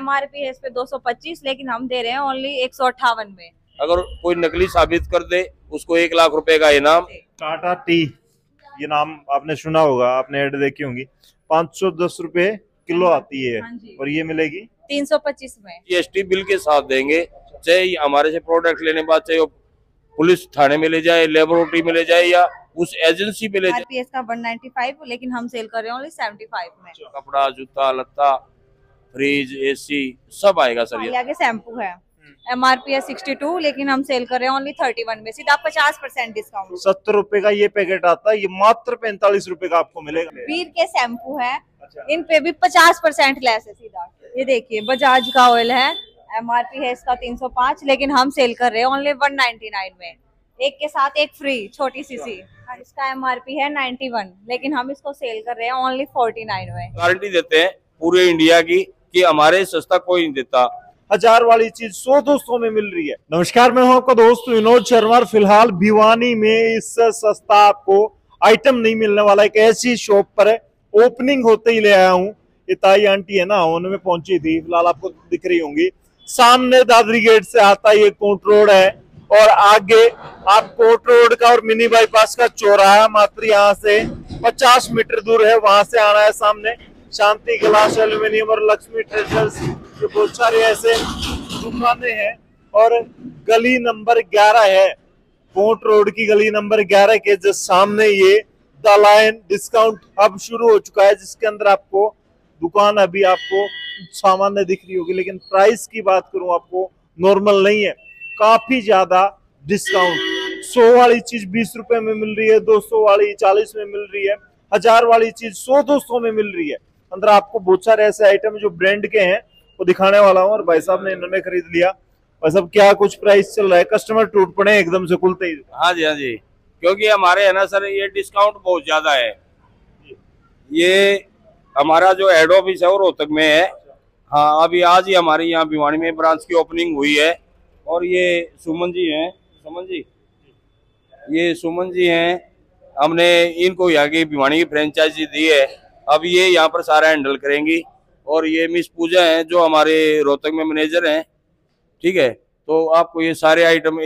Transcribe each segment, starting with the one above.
MRP है इस पे 225 लेकिन हम दे रहे हैं ओनली एक में। अगर कोई नकली साबित कर दे उसको एक लाख रुपए का इनाम। टाटा टी ये नाम आपने सुना होगा आपने ऐड देखी होंगी। पाँच सौ दस रूपए किलो आती है हाँ और ये मिलेगी? 325 में। जीएसटी बिल के साथ देंगे चाहे हमारे से प्रोडक्ट लेने बाद चाहे वो पुलिस थाने में ले जाए लेबोरेटरी में ले जाए या उस एजेंसी में ले जाए। का 195 लेकिन हम सेल कर रहे हैं ओनली 75 में। कपड़ा जूता लत्ता फ्रिज एसी सब आएगा सर ये। आगे शैम्पू है। एम आर पी है 62 लेकिन हम सेल कर रहे हैं ओनली 31 में। सीधा 50 परसेंट डिस्काउंट सत्तर रूपए का ये पैकेट आता है ये मात्र पैंतालीस रूपए का आपको मिलेगा। वीर के शैम्पू है अच्छा। इन पे भी 50 परसेंट लेस है सीधा। ये देखिए बजाज का ऑयल है एम आर पी है इसका 305 लेकिन हम सेल कर रहे हैं ओनली 199 में। एक के साथ एक फ्री छोटी सी सी। इसका एम आर पी है 91 लेकिन हम इसको सेल कर रहे हैं ओनली 49 में। गारंटी देते हैं पूरे इंडिया की कि हमारे सस्ता कोई नहीं देता। हज़ार वाली चीज़ सौ दो सौ में मिल रही है। नमस्कार, मैं हूँ आपका दोस्त विनोद शर्मा फ़िलहाल भिवानी में इससे सस्ता आपको आइटम नहीं मिलने वाला, एक ऐसी शॉप पर ओपनिंग होते ही ले आया हूँ। ये ताई आंटी है ना उनमें पहुँची थी, फ़िलहाल आपको दिख रही होंगी। सामने दादरी गेट से आता ये कोट रोड है और आगे आप कोट रोड का और मिनी बाईपास का चौराहा मात्र यहाँ से 50 मीटर दूर है, वहाँ से आना है सामने। शांति ग्लास एल्यूमिनियम और लक्ष्मी ट्रेडर्स ये बहुत सारे ऐसे दुकानें हैं। और गली नंबर 11 है कोट रोड की गली नंबर 11 के जस्ट सामने ये द लायन डिस्काउंट अब शुरू हो चुका है, जिसके अंदर आपको दुकान अभी आपको सामान्य दिख रही होगी, लेकिन प्राइस की बात करूँ आपको नॉर्मल नहीं है। काफ़ी ज़्यादा डिस्काउंट सौ वाली चीज़ बीस रुपए में मिल रही है, दो सौ वाली चालीस में मिल रही है, हज़ार वाली चीज़ सौ दो सौ में मिल रही है। अंदर आपको बहुत सारे ऐसे आइटम जो ब्रांड के हैं, वो दिखाने वाला हूँ और भाई साहब ने इन्होंने खरीद लिया। भाई साहब, क्या कुछ प्राइस चल रहा है? कस्टमर टूट पड़े एकदम से, खुलते ही। हाँ जी हाँ जी। क्योंकि हमारे है ना सर, ये डिस्काउंट बहुत ज़्यादा है। ये हमारा जो हेड ऑफ़िस है वो रोहतक में है। हाँ अभी आज ही हमारे यहाँ भिवानी में ब्रांच की ओपनिंग हुई है। और ये सुमन जी हैं। सुमन जी? ये सुमन जी हैं। हमने इनको यहाँ की भिवानी की फ्रेंचाइजी दी है। अब ये यहाँ पर सारा हैंडल करेंगी। और ये मिस पूजा हैं जो हमारे रोहतक में मैनेजर हैं ठीक है? तो आपको ये सारे आइटम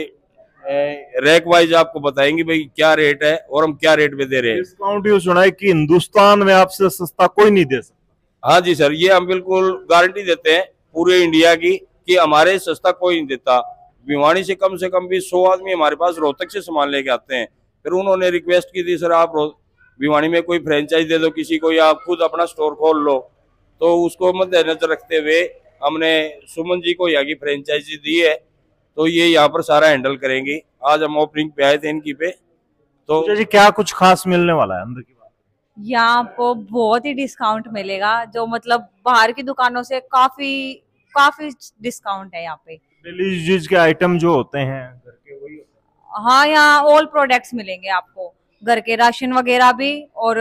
रैक वाइज आपको बताएँगे भाई क्या रेट है और हम क्या रेट पे दे रहे हैं। डिस्काउंट ये सुना है कि हिंदुस्तान में आपसे सस्ता कोई नहीं दे सकता। हाँ जी सर ये हम बिल्कुल गारंटी देते हैं पूरे इंडिया की कि हमारे सस्ता कोई नहीं देता। भिवानी से कम से कम भी सौ आदमी हमारे पास रोहतक से सामान लेके आते हैं। फिर उन्होंने रिक्वेस्ट की थी सर आप भिवानी में कोई फ्रेंचाइज दे दो किसी को या खुद अपना स्टोर खोल लो तो उसको मद्देनजर रखते हुए हमने सुमन जी को यहाँ की फ्रेंचाइजी दी है तो ये यहाँ पर सारा हैंडल करेंगी। आज हम ओपनिंग पे आए थे इनकी पे तो जी क्या कुछ खास मिलने वाला है अंदर की बात? यहाँ आपको बहुत ही डिस्काउंट मिलेगा जो मतलब बाहर की दुकानों से काफ़ी काफ़ी डिस्काउंट है यहाँ पे। डेली यूज़ के आइटम जो होते हैं घर के वही हाँ। यहाँ ऑल प्रोडक्ट्स मिलेंगे आपको। घर के राशन वगैरह भी और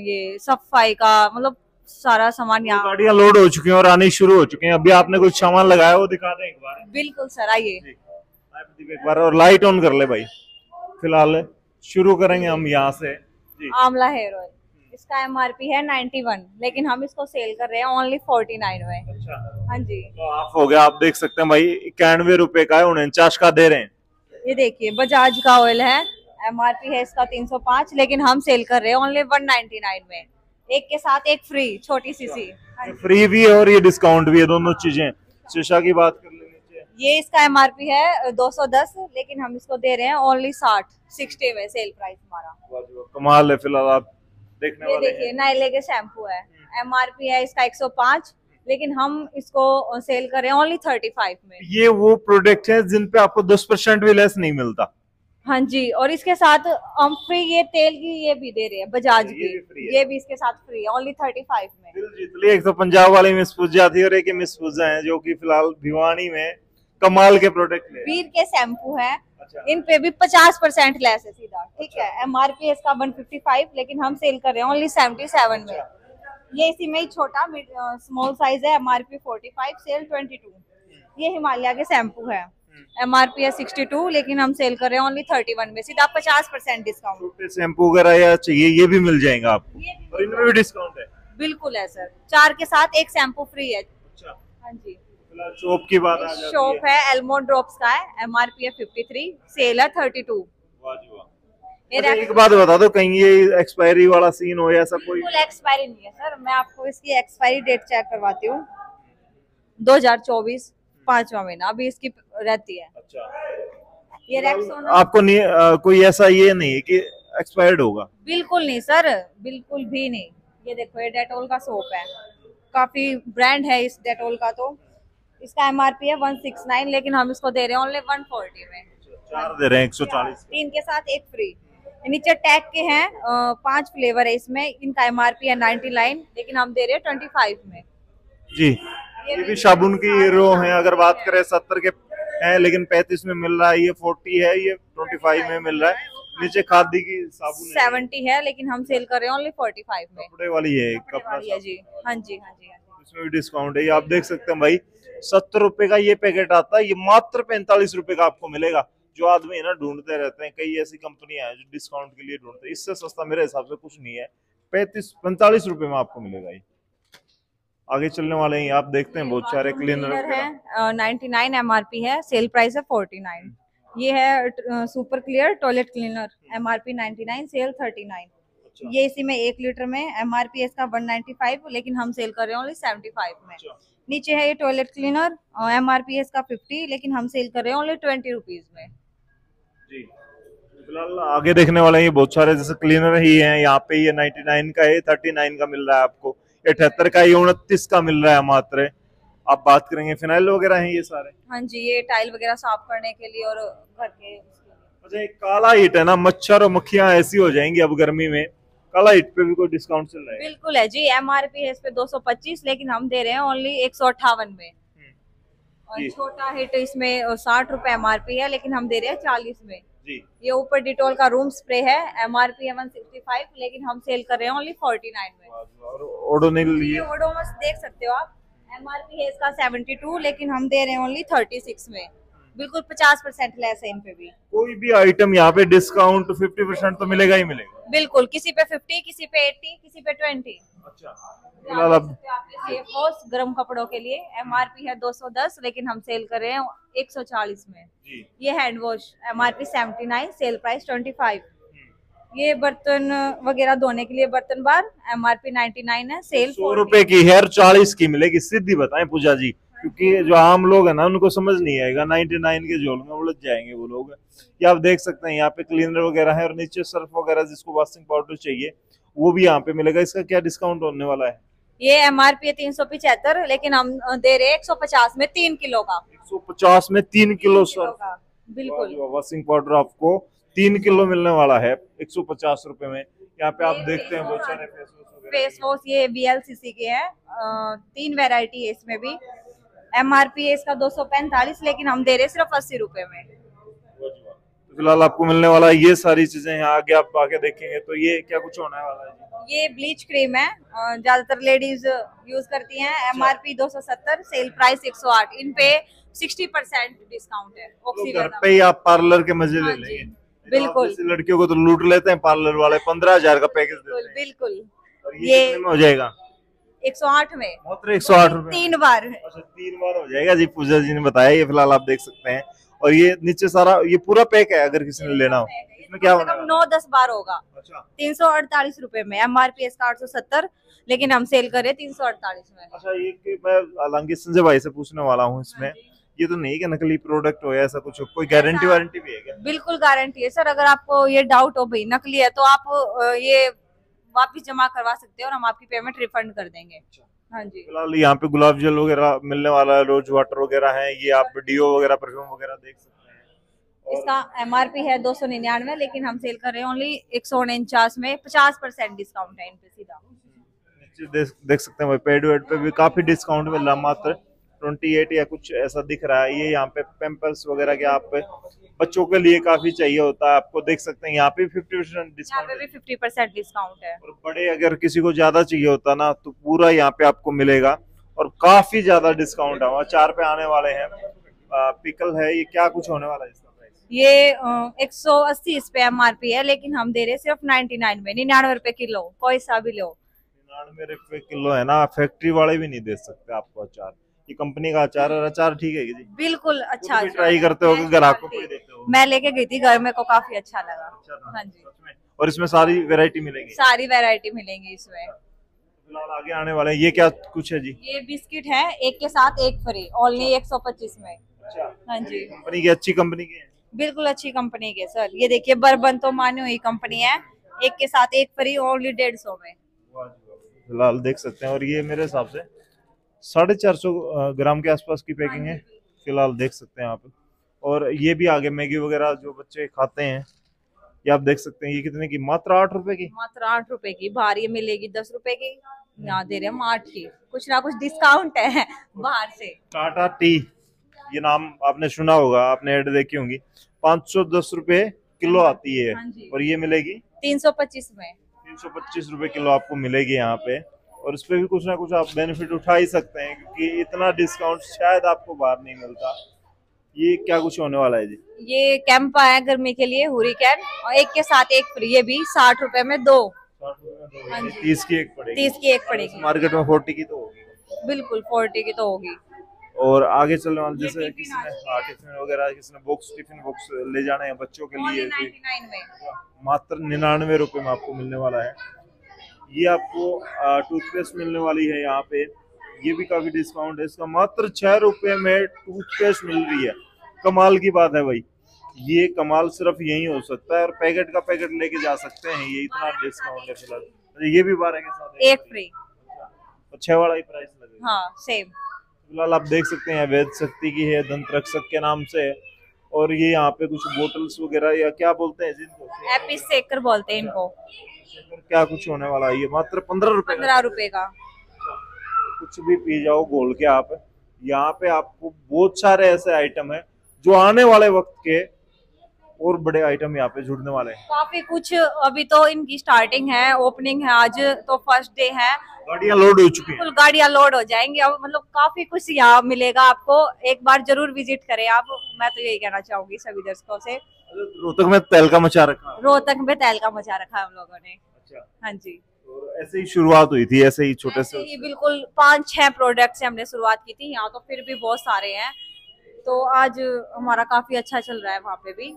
ये सफ़ाई का मतलब सारा सामान यहाँ गाड़ियाँ लोड हो चुकी हैं और आने शुरू हो चुके हैं। अभी आपने कुछ सामान लगाया वो दिखा दें एक बार। बिल्कुल सर आइए। एक बार और लाइट ऑन कर ले भाई। फ़िलहाल शुरू करेंगे हम यहाँ से। जी। आंवला हेयर ऑयल इसका एमआरपी है 91 लेकिन हम इसको सेल कर रहे हैं ओनली 49 में। अच्छा। हाँ जी। तो आप हो गया आप देख सकते हैं भाई इक्यानवे रुपए का है उनचास का दे रहे हैं। ये देखिए बजाज का ऑयल है। एमआरपी है इसका 305 लेकिन हम सेल कर रहे हैं ओनली 199 में। एक के साथ एक फ्री छोटी सी सी। फ्री भी है और ये डिस्काउंट भी है दोनों चीज़ें। शीशा की बात कर लेंगे ये इसका एमआरपी है 210 लेकिन हम इसको दे रहे हैं ओनली 60 60 में सेल प्राइस हमारा। कमाल है फ़िलहाल आप देखने ये देखिए नाइले के शैम्पू है। एमआरपी है इसका 105 लेकिन हम इसको सेल कर रहे हैं ओनली 35 में। ये वो प्रोडक्ट है जिन पे आपको दस परसेंट भी लेस नहीं मिलता। हाँ जी और इसके साथ हम फ्री ये तेल की ये भी दे रहे हैं बजाज ये की। भी ये भी इसके साथ फ्री है ओनली 35 में। दिल एक तो पंजाब वाली मिस पूजा थी और एक मिस पूजा है जो कि फ़िलहाल भिवानी में कमाल के प्रोडक्ट वीर के शैम्पू है। अच्छा। इन पे भी 50 परसेंट लेस है सीधा ठीक अच्छा। है एमआरपी इसका 155 लेकिन हम सेल कर रहे हैं ओनली 77 में। ये इसी में ही छोटा स्मॉल साइज़ है एमआरपी 45 सेल 22 ये हिमालय के शैम्पू है। एमआरपी है 62 लेकिन हम सेल कर रहे हैं ओनली 31 में। सीधा 50 परसेंट डिस्काउंट शैम्पू वगैरह या चाहिए ये भी मिल जाएगा आपको। और इनमें भी डिस्काउंट है। बिल्कुल है सर चार के साथ एक शैम्पू फ्री है। अच्छा। हाँ जी। शॉप की बात शॉप है। एल्मो ड्रॉप्स का है एम आर पी है फिफ्टी थ्री सेल है थर्टी टू अच्छा, एक बात बता दो कहीं ये एक्सपायरी वाला सीन हो या ऐसा कोई? बिल्कुल एक्सपायरी नहीं है सर मैं आपको इसकी एक्सपायरी डेट चेक करवाती हूँ। 2024 पांचवा महीना। अभी इसकी रहती है। अच्छा। ये रेक्सोना आपको नहीं अ, कोई ऐसा ये नहीं है कि एक्सपायर्ड होगा। बिल्कुल नहीं सर बिल्कुल भी नहीं। ये देखो ये डेटोल का सोप है। काफ़ी ब्रांड है इस डेटोल का तो। इसका एमआरपी है 169 लेकिन हम इसको दे रहे हैं ओनली 140 में। चार दे रहे हैं एक सौ चालीस तीन के साथ एक फ्री नीचे टैग के हैं पाँच फ्लेवर है इसमें। इनका एमआरपी है 99 लेकिन हम दे रहे हैं 25 में। जी। ये भी साबुन की रो है अगर बात करें सत्तर के हैं लेकिन पैंतीस में मिल रहा है ये फोर्टी है ये ट्वेंटी फाइव में मिल रहा है। नीचे खादी की साबुन 70 है लेकिन हम सेल कर रहे हैं ओनली 45 में। कपड़े वाली है कपड़ा जी। हाँ जी हाँ जी हाँ इसमें भी डिस्काउंट है। ये आप देख सकते हैं भाई सत्तर रुपए का ये पैकेट आता है ये मात्र पैंतालीस रुपए का आपको मिलेगा। जो आदमी है ना ढूंढते रहते हैं कई ऐसी कंपनियाँ हैं जो डिस्काउंट के लिए ढूंढते हैं। इससे सस्ता मेरे हिसाब से कुछ नहीं है। पैंतीस पैंतालीस रुपए में आपको मिलेगा ये। आगे चलने वाले हैं आप देखते हैं बहुत सारे क्लीनर है। Ninety nine M R P है सेल प्राइस है फोर्टी नाइन ये है super clear toilet cleaner M R P ninety nine sale thirty nine अच्छा। ये इसी में एक लीटर में एम आर पी इसका वन नाइन्टी फाइव लेकिन हम सेल कर रहे हैं ओनली सेवेंटी फाइव में। अच्छा। नीचे है ये toilet cleaner M R P इसका फिफ्टी लेकिन हम सेल कर रहे हैं ओनली ट्वेंटी रुपीज़ में। जी। फ़िलहाल आगे देखने वाले ये बहुत सारे जैसे क्लीनर ही हैं यहाँ पे ये 99 का है 39 का मिल रहा है आपको। अठहत्तर का ये उनतीस का मिल रहा है मात्र। आप बात करेंगे फिनाइल वगैरह हैं ये सारे? हाँ जी ये टाइल वगैरह साफ़ करने के लिए और घर के अच्छा एक काला ईट है ना मच्छर और मक्खियाँ ऐसी हो जाएँगी अब गर्मी में। काला ईट पे भी कोई डिस्काउंट चल रहा है? बिल्कुल है जी एम आर पी है इस पे 225 लेकिन हम दे रहे हैं ओनली एक सौ अठावन में। और जी। छोटा हिट इसमें साठ रुपए एम आर पी है लेकिन हम दे रहे हैं चालीस में। जी। ये ऊपर डिटोल का रूम स्प्रे है एम आर पी है वन सिक्सटी फाइव लेकिन हम सेल कर रहे हैं ओनली फोर्टी नाइन में। ओडोनिल ये ये ओडोमस देख सकते हो आप एम आर पी है इसका सेवेंटी टू लेकिन हम दे रहे हैं ओनली थर्टी सिक्स में। बिल्कुल पचास परसेंट लेस है इन पे भी। कोई भी आइटम यहाँ पे डिस्काउंट फिफ्टी परसेंट तो मिलेगा ही मिलेगा। बिल्कुल किसी पे फिफ्टी किसी पे एट्टी किसी पे ट्वेंटी अच्छा अब गर्म कपड़ों के लिए एमआरपी है 210 लेकिन हम सेल कर रहे हैं 140 में। जी। ये hand wash MRP 79 sale price 25 ये बर्तन वगैरह धोने के लिए बर्तन बार एमआरपी 99 है सेल सौ रूपए की है और चालीस की मिलेगी। सीधी बताएँ पूजा जी क्योंकि जो आम लोग है ना उनको समझ नहीं आएगा। 99 के झोल में उलझ जाएँगे वो लोग। ये आप देख सकते हैं यहाँ पे क्लीनर वगैरह है और नीचे सर्फ वगैरह जिसको वॉशिंग पाउडर चाहिए। वो भी यहाँ पे मिलेगा। इसका क्या डिस्काउंट होने वाला है? ये एम आर पी है तीन सौ पिछहत्तर लेकिन हम दे रहे एक सौ पचास में तीन किलो का। 150 में तीन किलो सर का बिल्कुल। वॉशिंग पाउडर आपको तीन किलो मिलने वाला है एक सौ पचास रूपए में। यहाँ पे आप देखते हैं बहुत सारे फेस वॉश वगैरह। फेस वॉश ये बीएलसीसी के है। तीन वेराइटी है इसमें भी। एमआरपी है इसका 245 लेकिन हम दे रहे सिर्फ़ अस्सी रुपए में। फ़िलहाल आपको मिलने वाला है ये सारी चीज़ें हैं आगे आप आके देखेंगे तो ये क्या कुछ होने वाला है? ये ब्लीच क्रीम है ज़्यादातर लेडीज़ यूज़ करती हैं एमआरपी 270 सेल प्राइस 108 इन पे 60 परसेंट डिस्काउंट है तो घर पे ही आप पार्लर के मज़े ले हाँ लेंगे। बिल्कुल। लड़कियों को तो लूट लेते हैं पार्लर वाले पंद्रह हज़ार का पैकेज बिल्कुल देते हैं। बिल्कुल। ये में हो जाएगा? 108 में। मात्र एक सौ आठ तीन बार अच्छा तीन बार हो जाएगा जी पूजा जी ने बताया ये फ़िलहाल आप देख सकते हैं। और ये नीचे सारा ये पूरा पैक है अगर किसी ने लेना हो। इसमें क्या वाला नौ दस बार होगा। अच्छा। तीन सौ अड़तालीस रूपए में एमआरपी इसका आठ सौ सत्तर लेकिन हम सेल कर रहे तीन सौ अड़तालीस में। अच्छा ये मैं हालाँकि संजय भाई से पूछने वाला हूँ इसमें। ये तो नहीं कि नकली प्रोडक्ट हो ऐसा कुछ हो कोई गारंटी वारंटी भी है क्या? बिल्कुल गारंटी है। सर अगर आपको ये डाउट हो भाई नकली है तो आप ये वापस जमा करवा सकते हैं और हम आपकी पेमेंट रिफंड कर देंगे। हाँ जी। फ़िलहाल यहाँ पे गुलाब जल वगैरह मिलने वाला है रोज वाटर वगैरह है ये आप डीओ वगैरह परफ्यूम वगैरह देख सकते हैं। और इसका एमआरपी है दो सौ निन्यानवे लेकिन हम सेल कर रहे हैं ओनली एक सौ उनचास में पचास परसेंट डिस्काउंट है इन पे सीधा देख देख सकते हैं पेड वेड पे भी काफ़ी डिस्काउंट मिल रहा मात्र ट्वेंटी एट या कुछ ऐसा दिख रहा है। ये यहाँ पे पेम्पर्स वगैरह के आप बच्चों के लिए काफ़ी चाहिए होता है। आपको देख सकते हैं यहाँ पे फिफ्टी परसेंट यहाँ डिस्काउंट भी फिफ्टी परसेंट डिस्काउंट है। और बड़े अगर किसी को ज़्यादा चाहिए होता ना तो पूरा यहाँ पे आपको मिलेगा। और काफ़ी ज़्यादा डिस्काउंट है। चार पे आने वाले हैं। पिकल है ये क्या कुछ होने वाला है इसका ये एक सौ अस्सी इस पे एमआरपी है लेकिन हम दे रहे हैं सिर्फ़ नाइन्टी नाइन में। निन्यानवे रुपए किलो कोई सा भी लो। निन्यानवे रुपए किलो है ना फैक्ट्री वाले भी नहीं दे सकते आपको अचार। ये कंपनी का अचार और अचार ठीक है जी? बिल्कुल अच्छा ट्राई करते हो ग्राहकों को मैं लेके गई थी घर में को काफ़ी अच्छा लगा। अच्छा हाँ जी। और इसमें सारी वेरायटी मिलेगी? सारी वैरायटी मिलेंगी इसमें। फ़िलहाल आगे आने वाले हैं। ये क्या कुछ है जी? ये बिस्किट है एक के साथ एक फ्री ओनली एक सौ पच्चीस में। अच्छा। हाँ जी। कंपनी की अच्छी कंपनी की है? बिल्कुल अच्छी कंपनी के सर ये देखिए बर्बन तो मानी हुई कंपनी है। एक के साथ एक फ्री ओनली डेढ़ सौ में। फ़िलहाल देख सकते हैं। और ये मेरे हिसाब से साढ़े चार सौ ग्राम के आसपास की पैकिंग है। फ़िलहाल देख सकते हैं आप। और ये भी आगे मैगी वगैरह जो बच्चे खाते हैं ये आप देख सकते हैं ये कितने की? मात्र आठ रुपए की? मात्र आठ रुपए की। बाहर ये मिलेगी दस रुपए की। यहाँ दे रहे हैं हम आठ की। कुछ ना कुछ डिस्काउंट है बाहर से। टाटा टी ये नाम आपने सुना होगा आपने ऐड देखी होंगी। पाँच सौ दस रूपए किलो आती है। हाँ और ये मिलेगी? तीन सौ पच्चीस में। तीन सौ पच्चीस रूपए किलो आपको मिलेगी यहाँ पे। और इस पे भी कुछ ना कुछ आप बेनिफिट उठा ही सकते हैं क्योंकि इतना डिस्काउंट शायद आपको बाहर नहीं मिलता। ये क्या कुछ होने वाला है जी? ये कैंप आया गर्मी के लिए हुरी कैंप और एक के साथ एक फ्री ये भी साठ रुपए में दो। हाँ तीस की एक पड़ेगी। तीस की एक पड़ेगी। मार्केट में फोर्टी की तो होगी। बिल्कुल फोर्टी की तो होगी। और आगे चलने वाले जैसे किसी ने हाँ टिफ़िन वगैरह किसी ने बॉक्स टिफ़िन बॉक्स ले जाना है बच्चों के लिए नाइन्टी मात्र निन्यानवे रुपए में आपको मिलने वाला है। ये आपको टूथपेस्ट मिलने वाली है यहाँ पे। ये भी काफ़ी डिस्काउंट है। इसका मात्र छह रुपए में टूथपेस्ट मिल रही है। कमाल की बात है भाई। ये कमाल सिर्फ़ यही हो सकता है और पैकेट का पैकेट लेके जा सकते हैं। ये इतना डिस्काउंट है फ़िलहाल। अच्छा, ये भी बारह के साथ एक फ्री और छह वाला ही प्राइस लगेगा हाँ। सेम फ़िलहाल आप देख सकते हैं वेद शक्ति की है दंत रक्षक के नाम से। और ये यहाँ पे कुछ बोटल्स वगैरह या क्या बोलते हैं जिनको? एपिस सेकर बोलते हैं इनको। क्या कुछ होने वाला है? ये मात्र पंद्रह रुपए पंद्रह रुपए का। कुछ भी पी जाओ घोल के आप यहाँ पे आपको बहुत सारे ऐसे आइटम है जो आने वाले वक्त के और बड़े आइटम यहाँ पे जुड़ने वाले हैं। काफ़ी कुछ अभी तो इनकी स्टार्टिंग है ओपनिंग है आज तो फ़र्स्ट डे है। गाड़ियाँ लोड हो चुकी हैं। गाड़ियाँ लोड हो जाएँगी। अब मतलब काफ़ी कुछ यहाँ मिलेगा आपको। एक बार ज़रूर विज़िट करें आप। मैं तो यही कहना चाहूँगी सभी दर्शकों से। रोहतक में तेल का मचा रखा। रोहतक में तैल का मचा रखा हम लोगों ने। अच्छा। हाँ जी। ऐसे ही शुरुआत हुई थी ऐसे ही छोटे से ही बिल्कुल पाँच छह प्रोडक्ट से हमने शुरुआत की थी यहाँ तो फिर भी बहुत सारे हैं। तो आज हमारा काफ़ी अच्छा चल रहा है वहाँ पे भी।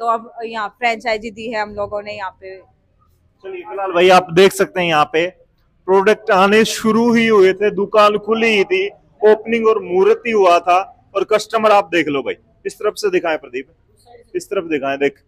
तो अब यहाँ फ्रेंचाइजी दी है हम लोगों ने यहाँ पे। चलिए फ़िलहाल भाई आप देख सकते हैं यहाँ पे प्रोडक्ट आने शुरू ही हुए थे दुकान खुली ही थी ओपनिंग और मुहूर्त ही हुआ था और कस्टमर आप देख लो भाई इस तरफ़ से दिखाए प्रदीप इस तरफ़ दिखाए देख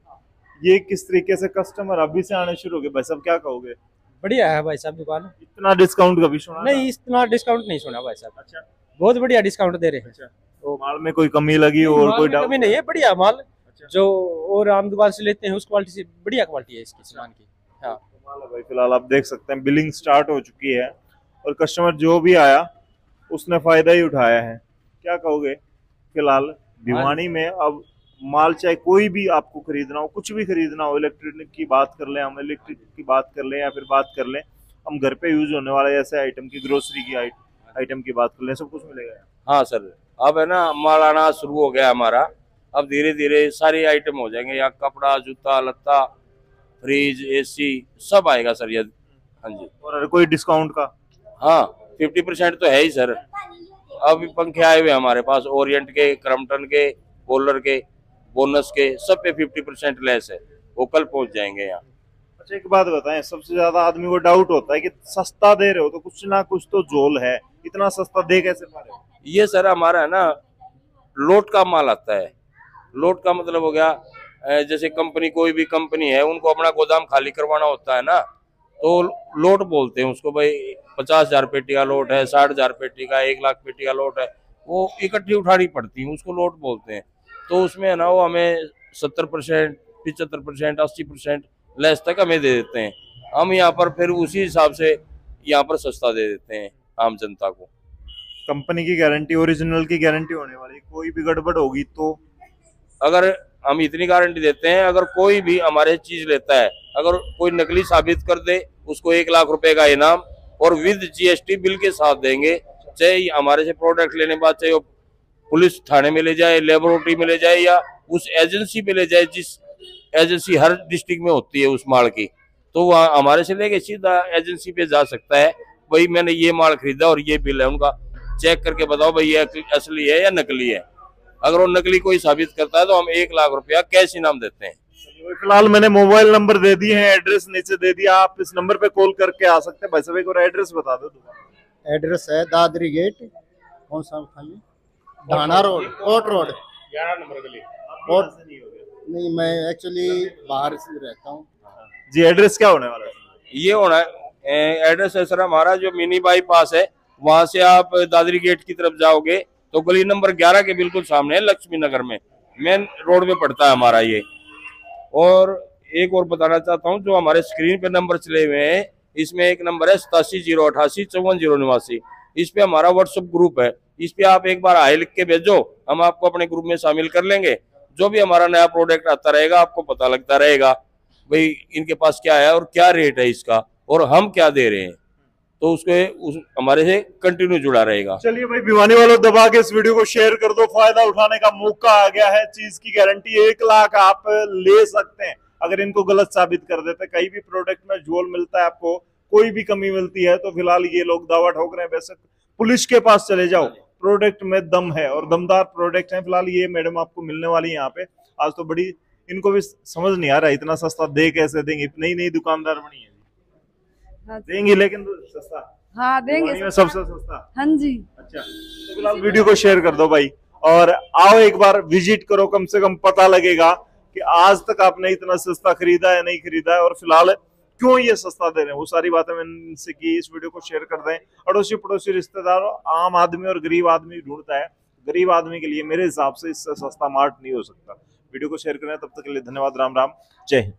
ये किस तरीके से कस्टमर अभी से आने शुरू हो गए भाई साहब क्या कहोगे? बढ़िया है भाई साहब दुकान। इतना डिस्काउंट कभी सुना नहीं इतना डिस्काउंट नहीं सुना भाई साहब। अच्छा। बहुत बढ़िया डिस्काउंट दे रहे हैं। अच्छा तो माल में कोई कमी लगी और कोई कमी नहीं है बढ़िया माल। अच्छा। जो और आम दुकान से लेते हैं उस क्वालिटी से बढ़िया क्वालिटी है इसकी सामान की। हाँ। कमाल भाई फ़िलहाल आप देख सकते हैं बिलिंग स्टार्ट हो चुकी है और कस्टमर जो भी आया उसने फ़ायदा ही उठाया है। क्या कहोगे? फ़िलहाल भिवानी में अब माल चाहे कोई भी आपको खरीदना हो कुछ भी खरीदना हो इलेक्ट्रॉनिक की बात कर लें हम इलेक्ट्रिक की बात कर लें या फिर बात कर लें हम घर पे यूज़ होने वाले ऐसे आइटम की ग्रोसरी की आइटम की बात कर लें सब कुछ मिलेगा। हाँ सर अब है ना माल आना शुरू हो गया हमारा अब धीरे धीरे सारे आइटम हो जाएँगे यहाँ कपड़ा जूता लत्ता फ्रिज एसी सब आएगा सर ये हाँ जी। और कोई डिस्काउंट का? हाँ फिफ्टी परसेंट तो है ही सर। अभी पंखे आए हुए हमारे पास ओरिएंट के क्रम्पटन के पोलर के बोनस के सब पे फिफ्टी परसेंट लेस है। वो कल पहुँच जाएँगे यहाँ। अच्छा एक बात बताएँ सबसे ज़्यादा आदमी को डाउट होता है कि सस्ता दे रहे हो तो कुछ ना कुछ तो जोल है। इतना सस्ता दे कैसे पा रहे हो? ये सर हमारा है ना लोट का माल आता है। लोट का मतलब हो गया जैसे कंपनी कोई भी कंपनी है उनको अपना गोदाम खाली करवाना होता है ना तो लोट बोलते हैं उसको भाई पचास हज़ार पेटी का लोट है साठ हज़ार पेटी का एक लाख पेटी का लोट है। वो इकट्ठी उठानी पड़ती है उसको लोट बोलते हैं। तो उसमें है ना वो हमें सत्तर परसेंट पिछहत्तर परसेंट अस्सी परसेंट लेस तक हमें दे देते हैं। हम यहाँ पर फिर उसी हिसाब से यहाँ पर सस्ता दे देते हैं आम जनता को। कंपनी की गारंटी ओरिजिनल की गारंटी होने वाली कोई भी गड़बड़ होगी तो? अगर हम इतनी गारंटी देते हैं अगर कोई भी हमारे चीज़ लेता है अगर कोई नकली साबित कर दे उसको एक लाख रुपए का इनाम और विद जीएसटी बिल के साथ देंगे चाहे हमारे से प्रोडक्ट लेने के बाद चाहे वो पुलिस थाने में ले जाए लेबोरेटरी में ले जाए या उस एजेंसी में ले जाए जिस एजेंसी हर डिस्ट्रिक्ट में होती है उस माल की तो वहाँ हमारे से लेके सीधा एजेंसी पे जा सकता है। भाई मैंने ये माल खरीदा और ये बिल है उनका। चेक करके बताओ भाई ये असली है या नकली है? अगर वो नकली कोई साबित करता है तो हम एक लाख रुपया कैश इनाम देते हैं। फ़िलहाल मैंने मोबाइल नंबर दे दिए हैं एड्रेस नीचे दे दिया। आप इस नंबर पे कॉल करके आ सकते हैं। भाई साहब एक और एड्रेस बता दो एड्रेस है दादरी गेट कौन सा था ये ढाना रोड कोट रोड। ग्यारह नंबर गली। कोट नहीं मैं एक्चुअली बाहर से रहता हूँ। जी एड्रेस क्या होने वाला है? ये होना है एड्रेस है सर हमारा जो मिनी बाईपास है वहाँ से आप दादरी गेट की तरफ़ जाओगे तो गली नंबर 11 के बिल्कुल सामने है लक्ष्मी नगर में। मेन रोड पे पड़ता है हमारा ये। और एक और बताना चाहता हूँ जो हमारे स्क्रीन पे नंबर चले हुए हैं इसमें एक नंबर है सतासी ज़ीरो अठासी चौवन ज़ीरो निवासी। इस पे हमारा व्हाट्सएप ग्रुप है। इस पे आप एक बार आए लिख के भेजो, हम आपको अपने ग्रुप में शामिल कर लेंगे। जो भी हमारा नया प्रोडक्ट आता रहेगा, आपको पता लगता रहेगा, भाई, इनके पास क्या है और क्या रेट है इसका, और हम क्या दे रहे हैं। तो उसके, उस, हमारे से कंटिन्यू जुड़ा रहेगा। चलिए भाई, भिवानी वालों, दबा के इस वीडियो को शेयर कर दो। फ़ायदा उठाने का मौका आ गया है। चीज़ की गारंटी एक लाख आप ले सकते हैं, अगर इनको गलत साबित कर देते। कहीं भी प्रोडक्ट में झोल मिलता है आपको कोई भी कमी मिलती है तो फ़िलहाल ये लोग दावा ठोक रहे हैं वैसे पुलिस के पास चले जाओ। प्रोडक्ट में दम है और दमदार प्रोडक्ट है। फ़िलहाल ये मैडम आपको मिलने वाली है यहाँ पे। आज तो बड़ी इनको भी समझ नहीं आ रहा इतना सस्ता दे कैसे देंगे? नई नई दुकानदार बनी है हाँ देंगी लेकिन तो सस्ता। हाँ देंगे सबसे सस्ता। हाँ जी। अच्छा तो फ़िलहाल वीडियो को शेयर कर दो भाई। और आओ एक बार विज़िट करो कम से कम पता लगेगा कि आज तक आपने इतना सस्ता खरीदा है नहीं खरीदा है। और फ़िलहाल क्यों ये सस्ता दे रहे हैं? वो सारी बातें मैंने इनसे की, इस वीडियो को शेयर कर दें। अड़ोसी पड़ोसी रिश्तेदार आम आदमी और गरीब आदमी ढूंढता है। गरीब आदमी के लिए मेरे हिसाब से इससे सस्ता मार्ट नहीं हो सकता। वीडियो को शेयर करें। तब तक के लिए धन्यवाद। राम राम जय हिंद।